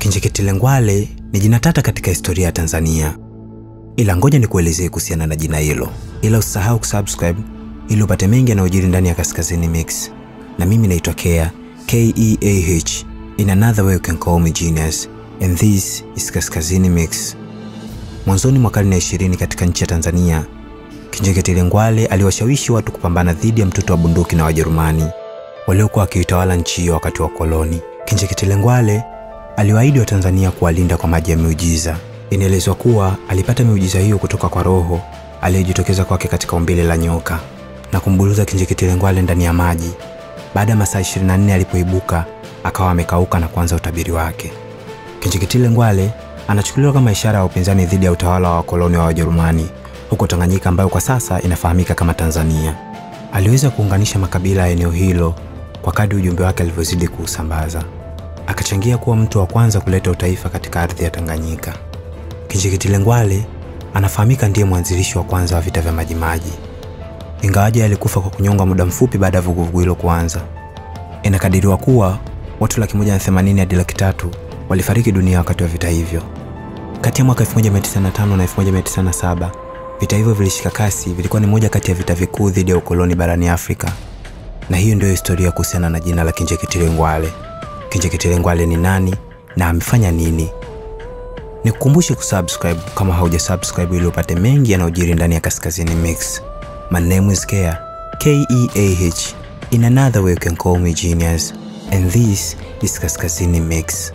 Kinjeketile Ngwale ni jina tata katika historia ya Tanzania, ila ngoja nikuelezee kuhusiana na jina hilo, ila usisahau kusubscribe ili upate mengi yanayojiri ndani ya Kaskazini Mix. Na mimi naitwa Kea, K E A H. In another way you can call me genius and this is Kaskazini Mix. Mwanzoni mwa karne ya ishirini katika nchi ya Tanzania, Kinjeketile Ngwale aliwashawishi watu kupambana dhidi ya mtoto wa bunduki na Wajerumani waliokuwa wakiitawala nchi hiyo wakati wa koloni. Kinjeketile Ngwale aliwaahidi Watanzania kuwalinda kwa maji ya miujiza. Inaelezwa kuwa alipata miujiza hiyo kutoka kwa roho aliyejitokeza kwake katika umbile la nyoka na kumburuza Kinjeketile ndani ya maji. Baada ya masaa 24 alipoibuka akawa amekauka na kuanza utabiri wake. Kinjeketile Ngwale anachukuliwa kama ishara ya upinzani dhidi ya utawala wa wakoloni wa Wajerumani huko Tanganyika ambayo kwa sasa inafahamika kama Tanzania. Aliweza kuunganisha makabila ya eneo hilo kwa kadri ujumbe wake alivyozidi kuusambaza. Akachangia kuwa mtu wa kwanza kuleta utaifa katika ardhi ya Tanganyika. Kinjeketile Ngwale anafahamika ndiye mwanzilishi wa kwanza wa vita vya Majimaji, ingawaje alikufa kwa kunyongwa muda mfupi baada ya vuguvugu hilo kuanza. Inakadiriwa kuwa watu laki moja na themanini hadi laki tatu walifariki dunia wakati wa vita hivyo. Kati ya mwaka 1905 na 1907 vita hivyo vilishika kasi, vilikuwa ni moja kati ya vita vikuu dhidi ya ukoloni barani Afrika, na hiyo ndio historia kuhusiana na jina la Kinjekitile Ngwale. Kinjeketile Ngwale ni nani na amefanya nini? Nikukumbushe kusubscribe kama hauja subscribe ili upate mengi yanayojiri ndani ya Kaskazini Mix. My name is Kea, K E A H. In another way you can call me genius and this is Kaskazini Mix.